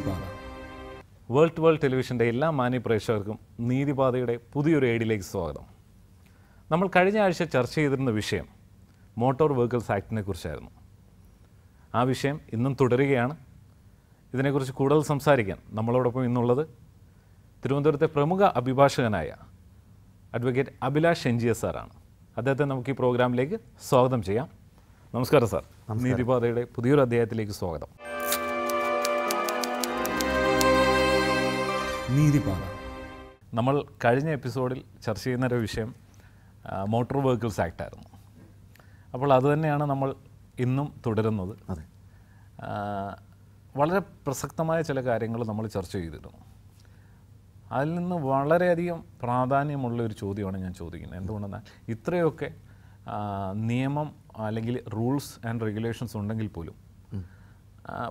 നീതിപാത. World world ടെലിവിഷന്റെ എല്ലാ മാന്യ പ്രേക്ഷകർക്കും നീതിപാതയുടെ പുതിയൊരു ഏഡിലേക്ക് സ്വാഗതം. നമ്മൾ കഴിഞ്ഞ ആഴ്ച ചർച്ച ചെയ്തിരുന്ന വിഷയം മോട്ടോർ വെഹിക്കിൾസ് ആക്ടിനെ കുറിച്ചായിരുന്നു. ആ വിഷയം ഇന്നും തുടരുകയാണ്. ഇതിനെക്കുറിച്ച് കൂടുതൽ സംസാരിക്കാൻ നമ്മളോടൊപ്പം ഇന്നുള്ളത് തിരുവനന്തപുരത്തെ പ്രമുഖ അഭിഭാഷകനായ അഡ്വക്കേറ്റ് അഭിലാഷ് എൻജിയ സാറാണ്. അദ്ദേഹത്തെ നമുക്ക് ഈ പ്രോഗ്രാമിലേക്ക് സ്വാഗതം ചെയ്യാം. നമസ്കാരം സാർ. നീതിപാതയുടെ പുതിയൊരു അധ്യായത്തിലേക്ക് സ്വാഗതം. നീതിപാത നമ്മൾ കഴിഞ്ഞ എപ്പിസോഡിൽ ചർച്ച ചെയ്യുന്ന ഒരു വിഷയം മോട്ടോർ വെഹിക്കിൾസ് ആക്ട് ആയിരുന്നു. അപ്പോൾ അതുതന്നെയാണ് നമ്മൾ ഇന്നും തുടരുന്നത്. അതെ. വളരെ പ്രസക്തമായ ചില കാര്യങ്ങൾ നമ്മൾ ചർച്ച ചെയ്തിരുന്നു. അതിൽ നിന്ന് വളരെയധികം പ്രാധാന്യമുള്ള ഒരു ചോദ്യമാണ് ഞാൻ ചോദിക്കുന്നത്. എന്തുകൊണ്ടെന്നാൽ ഇത്രയൊക്കെ നിയമം അല്ലെങ്കിൽ റൂൾസ് ആൻഡ് റെഗുലേഷൻസ് ഉണ്ടെങ്കിൽ പോലും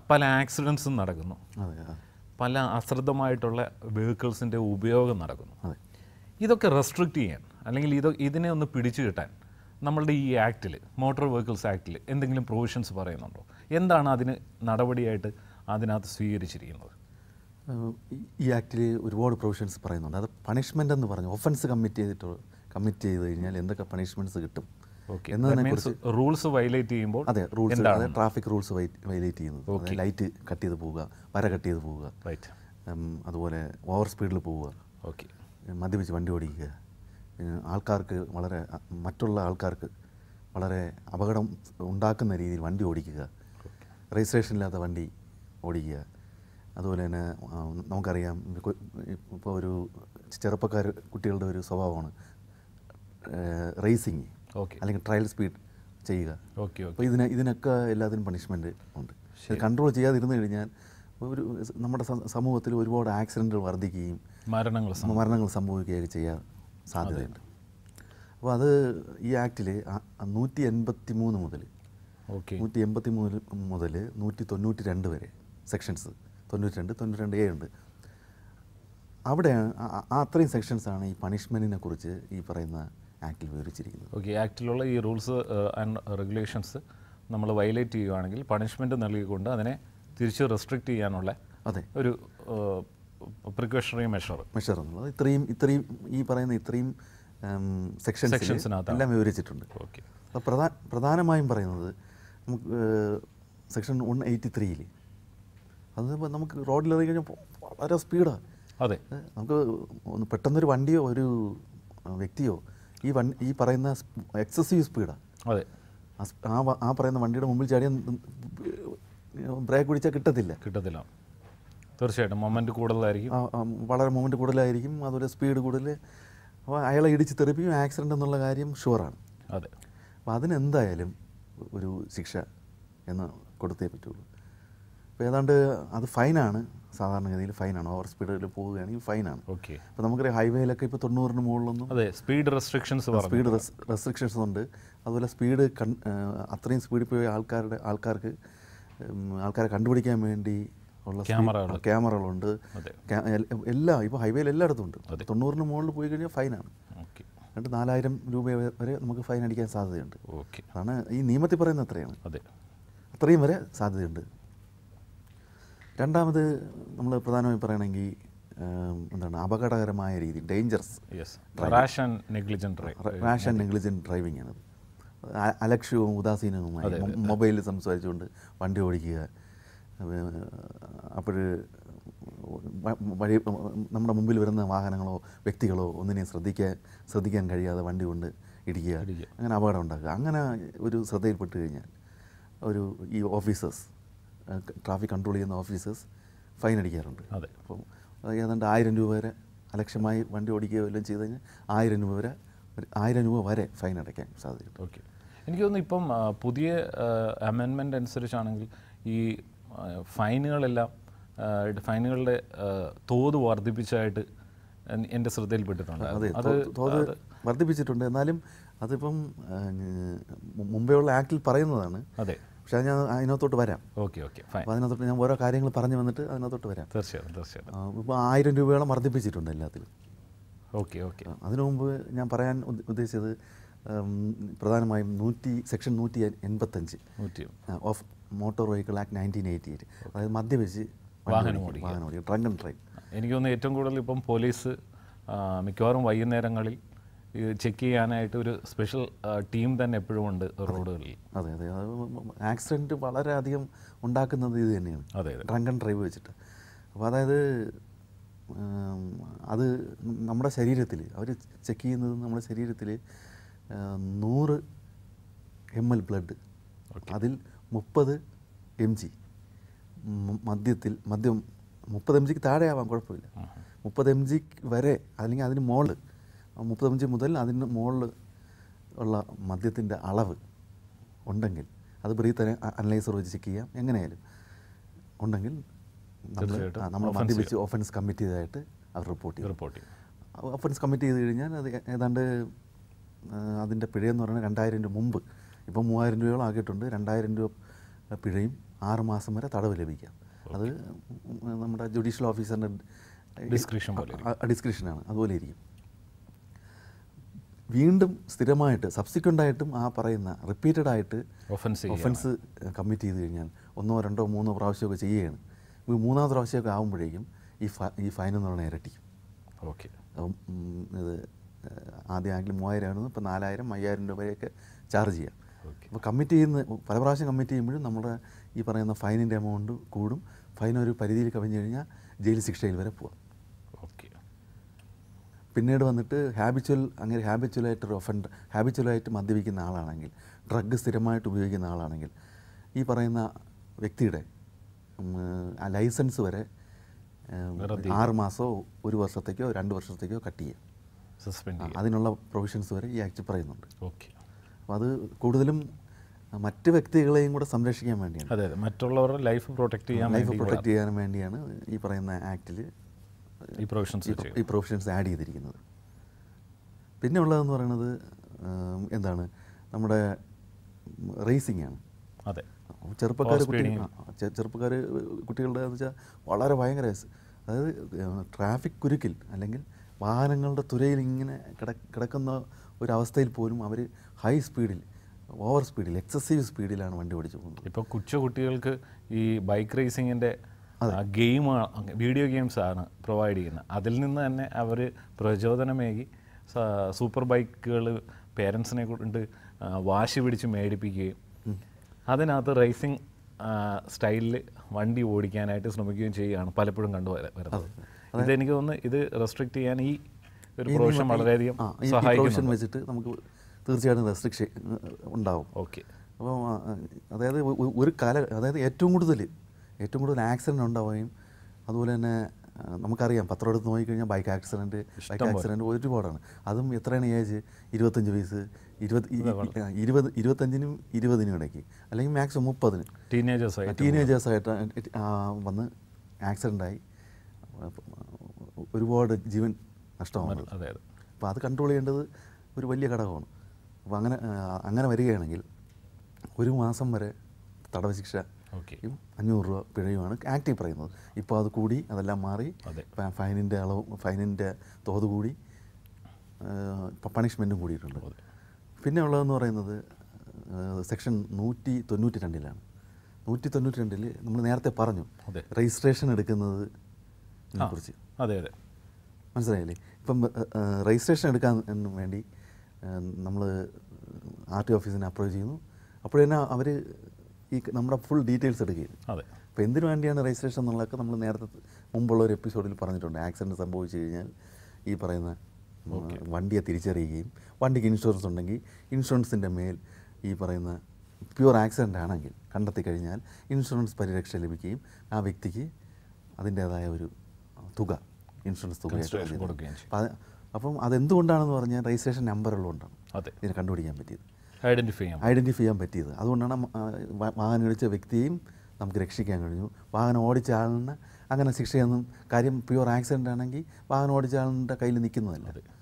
പല ആക്സിഡൻസും നടക്കുന്നു. പല അശ്രദ്ധമായിട്ടുള്ള വെഹിക്കിൾസിന്റെ ഉപയോഗം നടക്കുന്നു. ഇതൊക്കെ റെസ്ട്രിക്റ്റ് ചെയ്യാൻ അല്ലെങ്കിൽ ഇത് ഇതിനെ ഒന്ന് പിടിച്ചു കിട്ടാൻ നമ്മളുടെ ഈ ആക്റ്റിൽ മോട്ടോർ വെഹിക്കിൾസ് ആക്റ്റിൽ എന്തെങ്കിലും പ്രൊവിഷൻസ് പറയുന്നുണ്ടോ? എന്താണ് അതിന് നടപടിയായിട്ട് അതിനകത്ത് സ്വീകരിച്ചിരിക്കുന്നത്? ഈ- ആക്റ്റിൽ ആക്ടിൽ ഒരുപാട് പ്രൊവിഷൻസ് പറയുന്നുണ്ട്. അത് പണിഷ്മെന്റ് എന്ന് പറഞ്ഞു. ഒഫൻസ് കമ്മിറ്റ് ചെയ്തിട്ട് കമ്മിറ്റ് ചെയ്ത് കഴിഞ്ഞാൽ എന്തൊക്കെ പണിഷ്മെന്റ്സ് കിട്ടും? റൂൾസ് വയലേറ്റ് ചെയ്യുമ്പോൾ അതെ റൂൾസ് ട്രാഫിക് റൂൾസ് വയലേറ്റ് ചെയ്യുന്നത്. ലൈറ്റ് കട്ട് ചെയ്ത് പോവുക വര കട്ട് ചെയ്ത് പോവുക. റൈറ്റ് അതുപോലെ ഓവർ സ്പീഡിൽ പോവുക. ഓക്കെ. മദ്യപിച്ച് വണ്ടി ഓടിക്കുക. ആൾക്കാർക്ക് വളരെ മറ്റുള്ള ആൾക്കാർക്ക് വളരെ അപകടം ഉണ്ടാക്കുന്ന രീതിയിൽ വണ്ടി ഓടിക്കുക. രജിസ്ട്രേഷൻ ഇല്ലാത്ത വണ്ടി ഓടിക്കുക. അതുപോലെ തന്നെ നമുക്കറിയാം ഇപ്പോൾ ഒരു ചെറുപ്പക്കാർ കുട്ടികളുടെ ഒരു സ്വഭാവമാണ് റേസിങ് അല്ലെങ്കിൽ ട്രയൽ സ്പീഡ് ചെയ്യുക. ഓക്കെ ഓക്കെ അപ്പോൾ ഇതിന് ഇതിനൊക്കെ എല്ലാത്തിനും പണിഷ്മെന്റ് ഉണ്ട്. കൺട്രോൾ ചെയ്യാതിരുന്നു കഴിഞ്ഞാൽ ഒരു നമ്മുടെ സമൂഹത്തിൽ ഒരുപാട് ആക്സിഡന്റുകൾ വർദ്ധിക്കുകയും മരണങ്ങൾ മരണങ്ങൾ സംഭവിക്കുകയൊക്കെ ചെയ്യാൻ സാധ്യതയുണ്ട്. അപ്പോൾ അത് ഈ ആക്റ്റിൽ നൂറ്റി എൺപത്തി മൂന്ന് മുതൽ ഓക്കെ നൂറ്റി എൺപത്തി മൂന്ന് മുതൽ നൂറ്റി തൊണ്ണൂറ്റി രണ്ട് വരെ സെക്ഷൻസ് തൊണ്ണൂറ്റി രണ്ട് തൊണ്ണൂറ്റി രണ്ട് എ ഉണ്ട് അവിടെയാണ് അത്രയും സെക്ഷൻസാണ് ഈ പണിഷ്മെന്റിനെ കുറിച്ച് ഈ പറയുന്ന ആക്റ്റിൽ വിവരിച്ചിരിക്കുന്നത്. ഓക്കെ ആക്ടിലുള്ള ഈ റൂൾസ് ആൻഡ് റെഗുലേഷൻസ് നമ്മൾ വയലേറ്റ് ചെയ്യുകയാണെങ്കിൽ പണിഷ്മെന്റ് നൽകിക്കൊണ്ട് അതിനെ തിരിച്ച് റെസ്ട്രിക്റ്റ് ചെയ്യാനുള്ള അതെ. ഒരു പ്രിക്കോഷണറി മെഷർ മെഷർ എന്നുള്ളത്. ഇത്രയും ഇത്രയും ഈ പറയുന്ന ഇത്രയും സെക്ഷൻ സെക്ഷൻസിനകത്ത് എല്ലാം വിവരിച്ചിട്ടുണ്ട്. ഓക്കെ അപ്പോൾ പ്രധാ പ്രധാനമായും പറയുന്നത് നമുക്ക് സെക്ഷൻ വൺ എയ്റ്റി ത്രീയിൽ അത് നമുക്ക് റോഡിൽ ഇറങ്ങി കഴിഞ്ഞാൽ വളരെ സ്പീഡാണ് അതെ. നമുക്ക് ഒന്ന് പെട്ടെന്നൊരു വണ്ടിയോ ഒരു വ്യക്തിയോ ഈ വണ്ടി ഈ പറയുന്ന എക്സസീവ് സ്പീഡാണ് അതെ. ആ ആ പറയുന്ന വണ്ടിയുടെ മുമ്പിൽ ചാടിയ ബ്രേക്ക് പിടിച്ചാൽ കിട്ടത്തില്ല. കിട്ടത്തില്ല. തീർച്ചയായിട്ടും മൊമെന്റ് കൂടുതലായിരിക്കും. വളരെ മൊമെന്റ് കൂടുതലായിരിക്കും. അതുപോലെ സ്പീഡ് കൂടുതൽ. അപ്പോൾ അയാളെ ഇടിച്ച് തെറിപ്പിക്കും. ആക്സിഡന്റ് എന്നുള്ള കാര്യം ഷുവറാണ് അതെ. അപ്പോൾ അതിനെന്തായാലും ഒരു ശിക്ഷ എന്ന് കൊടുത്തേ പറ്റുള്ളൂ. അപ്പോൾ ഏതാണ്ട് അത് ഫൈനാണ് സാധാരണഗതിയിൽ ഫൈനാണ്. ഓവർ സ്പീഡിൽ പോവുകയാണെങ്കിൽ ഫൈനാണ്. ഓക്കെ. അപ്പോൾ നമുക്കറിയാം ഹൈവേയിലൊക്കെ ഇപ്പോൾ തൊണ്ണൂറിന് മുകളിലൊന്നും അതെ സ്പീഡ് റെസ്ട്രിക്ഷൻസ് സ്പീഡ് റെസ്ട്രിക്ഷൻസ് ഉണ്ട്. അതുപോലെ സ്പീഡ് കൺ അത്രയും സ്പീഡിൽ പോയ ആൾക്കാരുടെ ആൾക്കാർക്ക് ആൾക്കാരെ കണ്ടുപിടിക്കാൻ വേണ്ടി ഉള്ള. ക്യാമറകളുണ്ട്. എല്ലാം ഇപ്പോൾ ഹൈവേയിൽ എല്ലായിടത്തും ഉണ്ട്. തൊണ്ണൂറിന് മുകളിൽ പോയി കഴിഞ്ഞാൽ ഫൈനാണ്. ഓക്കെ. എന്നിട്ട് നാലായിരം രൂപ വരെ നമുക്ക് ഫൈൻ അടിക്കാൻ സാധ്യതയുണ്ട്. ഓക്കെ. അതാണ് ഈ നിയമത്തിൽ പറയുന്നത് അത്രയാണ്. അതെ. അത്രയും വരെ സാധ്യതയുണ്ട്. രണ്ടാമത് നമ്മൾ പ്രധാനമായി പറയണമെങ്കിൽ എന്താണ് അപകടകരമായ രീതി dangerous yes rash and negligent driving ആണ്. അലക്ഷ്യവും ഉദാസീനവുമായി മൊബൈലിൽ സംസാരിച്ചുകൊണ്ട് വണ്ടി ഓടിക്കുക. അപ്പോൾ വഴി നമ്മുടെ മുമ്പിൽ വരുന്ന വാഹനങ്ങളോ വ്യക്തികളോ ഒന്നിനെ ശ്രദ്ധിക്കാൻ ശ്രദ്ധിക്കാൻ കഴിയാതെ വണ്ടി കൊണ്ട് ഇടിക്കുക. ഇടിക്കുക. അങ്ങനെ അപകടം ഉണ്ടാക്കുക. അങ്ങനെ ഒരു ശ്രദ്ധയിൽപ്പെട്ട് കഴിഞ്ഞാൽ ഒരു ഈ ഓഫീസേഴ്സ് ട്രാഫിക് കൺട്രോൾ ചെയ്യുന്ന ഓഫീസേഴ്സ് ഫൈൻ അടിക്കാറുണ്ട്. അതെ. അപ്പം ഏതാണ്ട് ആയിരം രൂപ വരെ അലക്ഷ്യമായി വണ്ടി ഓടിക്കുകയോ എല്ലാം ചെയ്ത് കഴിഞ്ഞാൽ ആയിരം രൂപ വരെ ആയിരം രൂപ വരെ ഫൈൻ അടയ്ക്കാൻ സാധിക്കും ഓക്കെ. എനിക്ക് തോന്നുന്നു ഇപ്പം പുതിയ അമെൻമെന്റ് അനുസരിച്ചാണെങ്കിൽ ഈ ഫൈനുകളെല്ലാം ഫൈനുകളുടെ തോത് വർദ്ധിപ്പിച്ചായിട്ട് എൻ- എന്റെ ശ്രദ്ധയിൽപ്പെട്ടിട്ടുണ്ട്. അതെ അത് തോത് വർദ്ധിപ്പിച്ചിട്ടുണ്ട്. എന്നാലും അതിപ്പം മുമ്പേ ഉള്ള ആക്ടിൽ പറയുന്നതാണ് അതെ. പക്ഷേ ഞാൻ അതിനകത്തോട്ട് വരാം. ഓക്കെ ഓക്കെ അപ്പോൾ അതിനകത്തോട്ട് ഞാൻ ഓരോ കാര്യങ്ങൾ പറഞ്ഞു വന്നിട്ട് അതിനകത്തോട്ട് വരാം. തീർച്ചയായിട്ടും തീർച്ചയായിട്ടും. ഇപ്പോൾ ആയിരം രൂപയോളം വർദ്ധിപ്പിച്ചിട്ടുണ്ട് എല്ലാത്തിലും. Okay okay. അതിനു മുമ്പ് ഞാൻ പറയാൻ ഉദ്ദേശിച്ചത് പ്രധാനമായും നൂറ്റി സെക്ഷൻ നൂറ്റി എൺപത്തഞ്ച് നൂറ്റി. Of motor vehicle act nineteen eighty eight. അതായത് മദ്യപിച്ച് വാഹനം ഓടിക്കുക ഡ്രങ്ക് ആൻഡ് ട്രൈ എനിക്ക് തോന്നുന്നു ഏറ്റവും കൂടുതൽ ഇപ്പം പോലീസ് മിക്കവാറും വൈകുന്നേരങ്ങളിൽ ചെക്ക് ചെയ്യാനായിട്ട് ഒരു സ്പെഷ്യൽ ടീം തന്നെ എപ്പോഴും ഉണ്ട് റോഡുകളിൽ. അതെ അതെ അത്. ആക്സിഡന്റ് വളരെയധികം ഉണ്ടാക്കുന്നത് ഇത് തന്നെയാണ്. അതെ അതെ. ഡ്രങ്ക് ആൻഡ് ഡ്രൈവ് വെച്ചിട്ട്. അപ്പോൾ അതായത് അത് നമ്മുടെ ശരീരത്തിൽ അവർ ചെക്ക് ചെയ്യുന്നത് നമ്മുടെ ശരീരത്തിൽ നൂറ് എം എൽ ബ്ലഡ് അതിൽ മുപ്പത് എം ജി. മദ്യത്തിൽ മദ്യം മുപ്പത് എം ജിക്ക് താഴെ ആവാം കുഴപ്പമില്ല മുപ്പത് എം ജി വരെ അല്ലെങ്കിൽ അതിന് മുകളിൽ മുപ്പത് എം ജി മുതൽ അതിന് മുകളിൽ ഉള്ള മദ്യത്തിന്റെ അളവ് ഉണ്ടെങ്കിൽ അത് ബ്രീത്ത് അനലൈസർ വെച്ച് ചെക്ക് ചെയ്യാം. എങ്ങനെയായാലും ഉണ്ടെങ്കിൽ നമ്മൾ മദ്യപിച്ച് ഒഫൻസ് കമ്മിറ്റ് ചെയ്തതായിട്ട് അവർ റിപ്പോർട്ട് ചെയ്യും. റിപ്പോർട്ട് ചെയ്യും. ഒഫൻസ് കമ്മിറ്റ് ചെയ്ത് കഴിഞ്ഞാൽ അത് ഏതാണ്ട് അതിന്റെ പിഴയെന്ന് പറയുന്നത് രണ്ടായിരം രൂപ മുമ്പ്. ഇപ്പം മൂവായിരം രൂപയോളം ആക്കിയിട്ടുണ്ട്. രണ്ടായിരം രൂപ പിഴയും ആറ് മാസം വരെ തടവ് ലഭിക്കാം. അത് നമ്മുടെ ജുഡീഷ്യൽ ഓഫീസറിന്റെ ഡിസ്ക്രിപ്ഷൻ പോലെ ഡിസ്ക്രിപ്ഷനാണ്. അതുപോലെ ഇരിക്കും. വീണ്ടും സ്ഥിരമായിട്ട് സബ്സിക്വന്റായിട്ടും ആ പറയുന്ന റിപ്പീറ്റഡ് ആയിട്ട് ഒഫൻസ് ഒഫൻസ് കമ്മിറ്റ് ചെയ്ത് കഴിഞ്ഞാൽ ഒന്നോ രണ്ടോ മൂന്നോ പ്രാവശ്യമൊക്കെ ചെയ്യുകയാണ്. ഈ മൂന്നാമത് പ്രാവശ്യമൊക്കെ ആകുമ്പോഴേക്കും ഈ ഈ ഫൈൻ എന്ന് പറഞ്ഞാൽ ഇരട്ടിക്കും. ഓക്കെ അപ്പം, ഇത് ആദ്യം ആണെങ്കിൽ മൂവായിരം ആയിരുന്നു ഇപ്പോൾ നാലായിരം അയ്യായിരം രൂപയൊക്കെ ചാർജ് ചെയ്യാം. അപ്പോൾ കമ്മിറ്റ് ചെയ്യുന്ന പല പ്രാവശ്യം കമ്മിറ്റ് ചെയ്യുമ്പോഴും നമ്മുടെ ഈ പറയുന്ന ഫൈനിന്റെ എമൗണ്ട് കൂടും. ഫൈൻ ഒരു പരിധിയിൽ കവിഞ്ഞു കഴിഞ്ഞാൽ ജയിൽ ശിക്ഷയിൽ വരെ പോവാം. പിന്നീട് വന്നിട്ട് ഹാബിച്വൽ അങ്ങനെ ഹാബിച്വലായിട്ട് ഒരു ഒഫൻഡ് ഹാബിച്വലായിട്ട് മദ്യപിക്കുന്ന ആളാണെങ്കിൽ ഡ്രഗ് സ്ഥിരമായിട്ട് ഉപയോഗിക്കുന്ന ആളാണെങ്കിൽ ഈ പറയുന്ന വ്യക്തിയുടെ ആ ലൈസൻസ് വരെ ആറുമാസോ ആറ് മാസമോ ഒരു വർഷത്തേക്കോ രണ്ട് വർഷത്തേക്കോ കട്ട് ചെയ്യാം സസ്പെൻഡ് അതിനുള്ള പ്രൊവിഷൻസ് വരെ ഈ ആക്ട് പറയുന്നുണ്ട്. ഓക്കെ അപ്പോൾ അത് കൂടുതലും മറ്റ് വ്യക്തികളെയും കൂടെ സംരക്ഷിക്കാൻ വേണ്ടിയാണ്. അതെ മറ്റുള്ളവരുടെ ലൈഫ് പ്രൊട്ടക്ട് ചെയ്യാൻ ലൈഫ് പ്രൊട്ടക്ട് പ്രൊട്ടക്റ്റ് ചെയ്യാൻ വേണ്ടിയാണ് ഈ പറയുന്ന ആക്ടിൽ ഈ പ്രൊവിഷൻസ് ഈ പ്രൊവിഷൻസ് പ്രൊഫഷൻസ് ആഡ് ചെയ്തിരിക്കുന്നത്. പിന്നെ ഉള്ളതെന്ന് പറയുന്നത് എന്താണ്? നമ്മുടെ റേസിംഗ് ആണ്. അതെ. ചെറുപ്പക്കാർ കുട്ടികൾ കുട്ടി ചെറുപ്പക്കാർ കുട്ടികളുടെ എന്ന് വെച്ചാൽ വളരെ ഭയങ്കര അതായത് ട്രാഫിക് കുരുക്കിൽ അല്ലെങ്കിൽ വാഹനങ്ങളുടെ തുരയിൽ ഇങ്ങനെ കിട കിടക്കുന്ന ഒരവസ്ഥയിൽ പോലും അവർ ഹൈ സ്പീഡിൽ ഓവർ സ്പീഡിൽ എക്സസീവ് സ്പീഡിലാണ് വണ്ടി ഓടിച്ചു പോകുന്നത്. ഇപ്പോൾ കൊച്ചു കുട്ടികൾക്ക് ഈ ബൈക്ക് റേസിങ്ങിന്റെ ഗെയിം വീഡിയോ ഗെയിംസ് ആണ് പ്രൊവൈഡ് ചെയ്യുന്നത്. അതിൽ നിന്ന് തന്നെ അവർ പ്രചോദനമേകി സൂപ്പർ ബൈക്കുകൾ പേരൻസിനെ കൊണ്ട് ആ, വാശി പിടിച്ച് മേടിപ്പിക്കുകയും അതിനകത്ത് റേസിംഗ് സ്റ്റൈലിൽ വണ്ടി ഓടിക്കാനായിട്ട് ശ്രമിക്കുകയും ചെയ്യുകയാണ് പലപ്പോഴും കണ്ടു വര- വരുന്നത്. ഇതെനിക്ക് തോന്നുന്നു ഇത് റെസ്ട്രിക്ട് ചെയ്യാൻ ഈ ഒരു പ്രോഷൻ പ്രൊവിഷൻ വളരെയധികം സഹായിക്കും വെച്ചിട്ട് നമുക്ക് തീർച്ചയായിട്ടും റെസ്ട്രിക്ഷൻ ഉണ്ടാവും. ഓക്കെ. അപ്പോൾ അതായത് ഒരു കാല അതായത് ഏറ്റവും കൂടുതൽ ഏറ്റവും കൂടുതൽ ആക്സിഡന്റ് ഉണ്ടാവുകയും അതുപോലെ തന്നെ നമുക്കറിയാം പത്രം എടുത്ത് നോക്കിക്കഴിഞ്ഞാൽ ബൈക്ക് ആക്സിഡന്റ് ബൈക്ക് ആക്സിഡന്റ് ഒരുപാടാണ്. അതും എത്രയാണ് ഏജ് ഇരുപത്തഞ്ച് വയസ്സ് ഇരുപത് ഇരുപത് ഇരുപത്തഞ്ചിനും ഇരുപതിനും ഇടയ്ക്ക് അല്ലെങ്കിൽ മാക്സിമം മുപ്പതിന്. ടീനേജേഴ്സായിട്ട് ടീനേജേഴ്സായിട്ട് വന്ന് ആക്സിഡന്റായി ഒരുപാട് ജീവൻ നഷ്ടമാണ് അപ്പോൾ അത്. കൺട്രോൾ ചെയ്യേണ്ടത് ഒരു വലിയ ഘടകമാണ്. അപ്പോൾ അങ്ങനെ അങ്ങനെ വരികയാണെങ്കിൽ ഒരു മാസം വരെ തടവ് ശിക്ഷ അഞ്ഞൂറ് രൂപ പിഴയുമാണ് ആക്റ്റീവ് പറയുന്നത്. ഇപ്പോൾ അത് കൂടി അതെല്ലാം മാറി ഫൈനിന്റെ അളവ് ഫൈനിന്റെ തോത് കൂടി പണിഷ്മെന്റും കൂടിയിട്ടുണ്ട്. പിന്നെ ഉള്ളതെന്ന് പറയുന്നത് സെക്ഷൻ നൂറ്റി തൊണ്ണൂറ്റി രണ്ടിലാണ് നൂറ്റി തൊണ്ണൂറ്റി രണ്ടിൽ നമ്മൾ നേരത്തെ പറഞ്ഞു രജിസ്ട്രേഷൻ എടുക്കുന്നത് കുറിച്ച് അതെ അതെ. മനസ്സിലായില്ലേ? ഇപ്പം രജിസ്ട്രേഷൻ എടുക്കാൻ വേണ്ടി നമ്മൾ ആർ ടി ഓഫീസിനെ അപ്രോച്ച് ചെയ്യുന്നു. അപ്പോഴന്നെ അവർ ഈ നമ്മുടെ ഫുൾ ഡീറ്റെയിൽസ് എടുക്കുകയും. അതെ. അപ്പോൾ എന്തിനു വേണ്ടിയാണ് രജിസ്ട്രേഷൻ എന്നുള്ളതൊക്കെ നമ്മൾ നേരത്തെ മുമ്പുള്ള ഒരു എപ്പിസോഡിൽ പറഞ്ഞിട്ടുണ്ട്. ആക്സിഡന്റ് സംഭവിച്ചു കഴിഞ്ഞാൽ ഈ പറയുന്ന വണ്ടിയെ തിരിച്ചറിയുകയും വണ്ടിക്ക് ഇൻഷുറൻസ് ഉണ്ടെങ്കിൽ ഇൻഷുറൻസിന്റെ മേൽ ഈ പറയുന്ന പ്യുവർ ആക്സിഡന്റ് ആണെങ്കിൽ കണ്ടെത്തി കഴിഞ്ഞാൽ ഇൻഷുറൻസ് പരിരക്ഷ ലഭിക്കുകയും ആ വ്യക്തിക്ക് അതിന്റേതായ ഒരു തുക ഇൻഷുറൻസ് തുക. അപ്പം അത് അപ്പം അതെന്തുകൊണ്ടാണെന്ന് പറഞ്ഞാൽ രജിസ്ട്രേഷൻ അതെ. ഇതിനെ കണ്ടുപിടിക്കാൻ പറ്റിയത്. ഐഡന്റിഫൈ ചെയ്യാം ഐഡന്റിഫൈ ചെയ്യാൻ പറ്റിയത്. അതുകൊണ്ടാണ് വാഹനം ഓടിച്ച വ്യക്തിയും നമുക്ക് രക്ഷിക്കാൻ കഴിഞ്ഞു. വാഹനം ഓടിച്ച ആളിന് അങ്ങനെ ശിക്ഷയൊന്നും കാര്യം പ്യുവർ ആക്സിഡന്റ് ആണെങ്കിൽ വാഹനം ഓടിച്ച ആളിന്റെ കയ്യിൽ നിൽക്കുന്നതല്ല.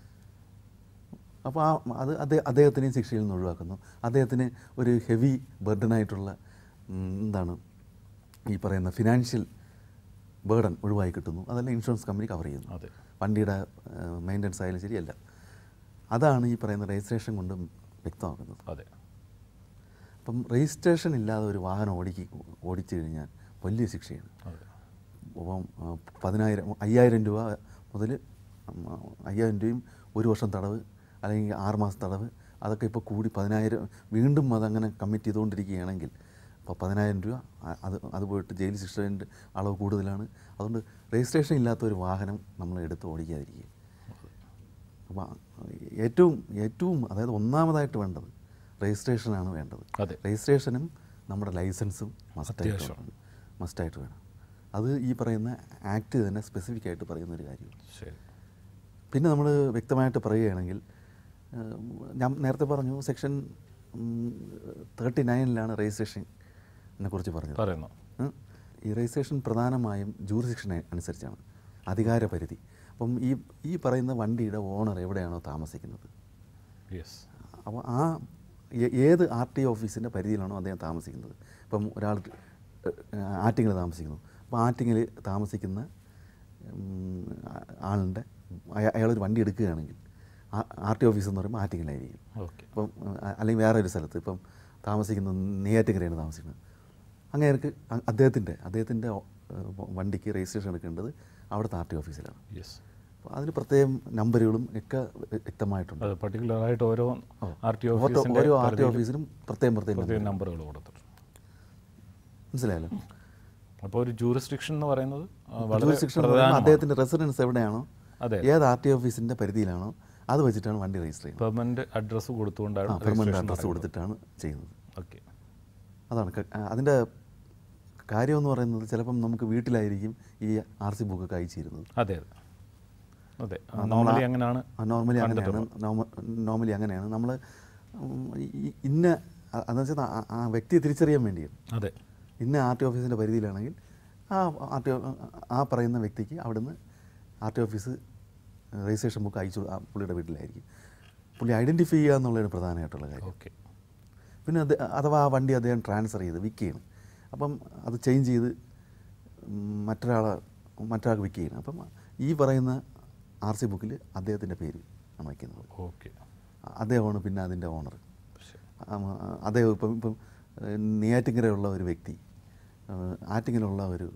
അപ്പോൾ ആ അത് അദ്ദേഹം അദ്ദേഹത്തിനെയും ശിക്ഷയിൽ നിന്ന് ഒഴിവാക്കുന്നു. അദ്ദേഹത്തിന് ഒരു ഹെവി ബർഡനായിട്ടുള്ള എന്താണ് ഈ പറയുന്ന ഫിനാൻഷ്യൽ ബേർഡൻ ഒഴിവായി കിട്ടുന്നു. അതെല്ലാം ഇൻഷുറൻസ് കമ്പനി കവർ ചെയ്യുന്നു. അതെ. വണ്ടിയുടെ മെയിന്റനൻസ് ആയാലും ശരിയല്ല. അതാണ് ഈ പറയുന്ന രജിസ്ട്രേഷൻ കൊണ്ട് വ്യക്തമാക്കുന്നത്. അതെ. അപ്പം രജിസ്ട്രേഷൻ ഇല്ലാതെ ഒരു വാഹനം ഓടിക്ക് ഓടിച്ചു കഴിഞ്ഞാൽ വലിയ ശിക്ഷയാണ്. അപ്പം പതിനായിരം അയ്യായിരം രൂപ മുതൽ അയ്യായിരം രൂപയും ഒരു വർഷം തടവ് അല്ലെങ്കിൽ ആറുമാസം തടവ് അതൊക്കെ ഇപ്പോൾ കൂടി പതിനായിരം വീണ്ടും അതങ്ങനെ കമ്മിറ്റ് ചെയ്തുകൊണ്ടിരിക്കുകയാണെങ്കിൽ അപ്പോൾ പതിനായിരം രൂപ അത് അത് പോയിട്ട് ജയിൽ ശിക്ഷേന്റെ അളവ് കൂടുതലാണ്. അതുകൊണ്ട് രജിസ്ട്രേഷൻ ഇല്ലാത്ത ഒരു വാഹനം നമ്മൾ എടുത്ത് ഓടിക്കാതിരിക്കുക. അപ്പോൾ ഏറ്റവും ഏറ്റവും അതായത് ഒന്നാമതായിട്ട് വേണ്ടത് രജിസ്ട്രേഷനാണ് വേണ്ടത്. അതെ. രജിസ്ട്രേഷനും നമ്മുടെ ലൈസൻസും മസ്റ്റായിട്ട് മസ്റ്റായിട്ട് വേണം. അത് ഈ പറയുന്ന ആക്ട് തന്നെ സ്പെസിഫിക് ആയിട്ട് പറയുന്ന ഒരു കാര്യമാണ്. പിന്നെ നമ്മൾ വ്യക്തമായിട്ട് പറയുകയാണെങ്കിൽ ഞാൻ നേരത്തെ പറഞ്ഞു സെക്ഷൻ തേർട്ടി നയനിലാണ് രജിസ്ട്രേഷനെ കുറിച്ച് പറഞ്ഞത്. പറയുന്നു. ഈ രജിസ്ട്രേഷൻ പ്രധാനമായും ജൂറിസിക്ഷൻ അനുസരിച്ചാണ്. അധികാര പരിധി അപ്പം ഈ ഈ പറയുന്ന വണ്ടിയുടെ ഓണർ എവിടെയാണോ താമസിക്കുന്നത്? യെസ് അപ്പോൾ ആ ഏത് ആർ ടി ഓഫീസിന്റെ പരിധിയിലാണോ അദ്ദേഹം താമസിക്കുന്നത്? ഇപ്പം ഒരാൾ ആറ്റിങ്ങിൽ താമസിക്കുന്നു. അപ്പോൾ ആറ്റിങ്ങിൽ താമസിക്കുന്ന ആളിന്റെ അയ- അയാളൊരു വണ്ടി എടുക്കുകയാണെങ്കിൽ ആർ ടി ഓഫീസ് എന്ന് പറയുമ്പോൾ ആറ്റിങ്ങിലായിരിക്കും. ഓക്കെ ഇപ്പം അല്ലെങ്കിൽ വേറെ ഒരു സ്ഥലത്ത് ഇപ്പം താമസിക്കുന്നത് നെയ്യാറ്റിങ്ങരയാണ് താമസിക്കുന്നത്. അങ്ങനെ അ- അദ്ദേഹത്തിന്റെ അദ്ദേഹത്തിന്റെ വണ്ടിക്ക് രജിസ്ട്രേഷൻ എടുക്കേണ്ടത് അവിടുത്തെ ആർ ടി ഓഫീസിലാണ്. യെസ് അതിന് പ്രത്യേകം നമ്പറുകളും ഒക്കെ വ്യ- വ്യക്തമായിട്ടുണ്ട് പർട്ടിക്കുലർ ആയിട്ട് ഓരോ ആർ ടി ഓരോ ആർ ടി ഓഫീസിനും പ്രത്യേകം പ്രത്യേകം നമ്പറുകൾ. കൊടുത്തിട്ടുണ്ട്. മനസ്സിലായല്ലോ? അപ്പോൾ ഒരു ജൂറിസ്ഡിക്ഷൻ എന്ന് പറയുന്നത് ജൂറിസ്ഡിക്ഷൻ അദ്ദേഹത്തിന്റെ റെസിഡൻസ് എവിടെയാണോ അതെ. ഏത് ആർ ടി ഓഫീസിന്റെ പരിധിയിലാണോ അത് വെച്ചിട്ടാണ് വണ്ടി രജിസ്റ്റർ ചെയ്യുന്നത്. പെർമനന്റ് അഡ്രസ്സ് കൊടുത്തുകൊണ്ടാണ് പെർമനന്റ് അഡ്രസ്സ് കൊടുത്തിട്ടാണ് ചെയ്യുന്നത്. ഓക്കെ അതാണ് അതിന്റെ കാര്യം എന്ന് പറയുന്നത് ചിലപ്പം നമുക്ക് വീട്ടിലായിരിക്കും ഈ ആർ സി ബുക്കൊക്കെ അയച്ചിരുന്നത്. അതെ അതെ. അതെ. നോർമലി അങ്ങനെയാണ് നോർമലി അങ്ങനെയാണ്. നോർമലി അങ്ങനെയാണ്. നമ്മൾ ഇന്ന അതെന്ന് വെച്ചാൽ ആ- വ്യക്തിയെ തിരിച്ചറിയാൻ വേണ്ടിയാണ് അതെ. ഇന്ന ആർ ടി ഓഫീസിന്റെ പരിധിയിലാണെങ്കിൽ ആ ആർ ടി ആ പറയുന്ന വ്യക്തിക്ക് അവിടുന്ന് R T office registration book അയച്ചു ആ പുള്ളിയുടെ വീട്ടിലായിരിക്കും. പുള്ളി ഐഡന്റിഫൈ ചെയ്യുക എന്നുള്ളതാണ് പ്രധാനമായിട്ടുള്ള കാര്യം. ഓക്കെ. പിന്നെ അത് അഥവാ ആ വണ്ടി അദ്ദേഹം ട്രാൻസ്ഫർ ചെയ്ത് വിൽക്കുകയാണ്. അപ്പം അത് ചേഞ്ച് ചെയ്ത് മറ്റൊരാളെ മറ്റൊരാൾക്ക് വിൽക്കുകയാണ്. അപ്പം ഈ പറയുന്ന ആർ സി ബുക്കിൽ അദ്ദേഹത്തിന്റെ പേര് ആണ് വയ്ക്കുന്നത്. ഓക്കെ. അദ്ദേഹമാണ് പിന്നെ അതിന്റെ ഓണർ. അദ്ദേഹം ഇപ്പം ഇപ്പം നെയ്യാറ്റിങ്ങരയുള്ള ഒരു വ്യക്തി ആറ്റിങ്ങനുള്ള ആറ്റിങ്ങലുള്ള ഒരു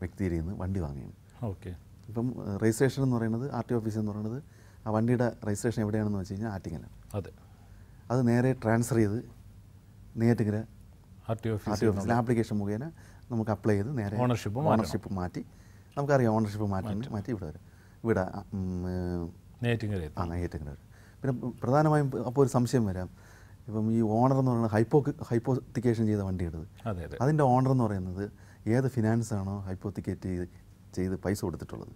വ്യക്തിയിൽ നിന്ന് വണ്ടി വാങ്ങിയാണ് ഓക്കെ. ഇപ്പം രജിസ്ട്രേഷൻ എന്ന് പറയുന്നത് ആർ ടി ഓഫീസ് എന്ന് പറയുന്നത് ആ വണ്ടിയുടെ രജിസ്ട്രേഷൻ എവിടെയാണെന്ന് വെച്ച് കഴിഞ്ഞാൽ ആറ്റിങ്ങലാണ് അതെ. അത് നേരെ ട്രാൻസ്ഫർ ചെയ്ത് Neyyattinkara R T R T ഓഫീസിൽ ആപ്ലിക്കേഷൻ മുഖേന നമുക്ക് അപ്ലൈ ചെയ്ത് നേരെ ഓണർഷിപ്പ് ഓണർഷിപ്പ് മാറ്റി. നമുക്കറിയാം ഓണർഷിപ്പ് മാറ്റി മാറ്റി ഇവിടെ വരും. ഇവിടെ ഏഹ്, ആ നെയ്യാറ്റിങ്കര വരും പിന്നെ പ്രധാനമായും അപ്പോൾ ഒരു സംശയം വരാം. ഇപ്പം ഈ ഓണർ എന്ന് പറയുന്നത് ഹൈപ്പോ ഹൈപ്പോത്തിക്കേഷൻ ചെയ്ത വണ്ടി എടുത്ത് അതെ അതെ. അതിന്റെ ഓണർ എന്ന് പറയുന്നത് ഏത് ഫിനാൻസ് ആണോ ഹൈപ്പോത്തിക്കേറ്റ് ചെയ്ത് ചെയ്ത് പൈസ കൊടുത്തിട്ടുള്ളത്.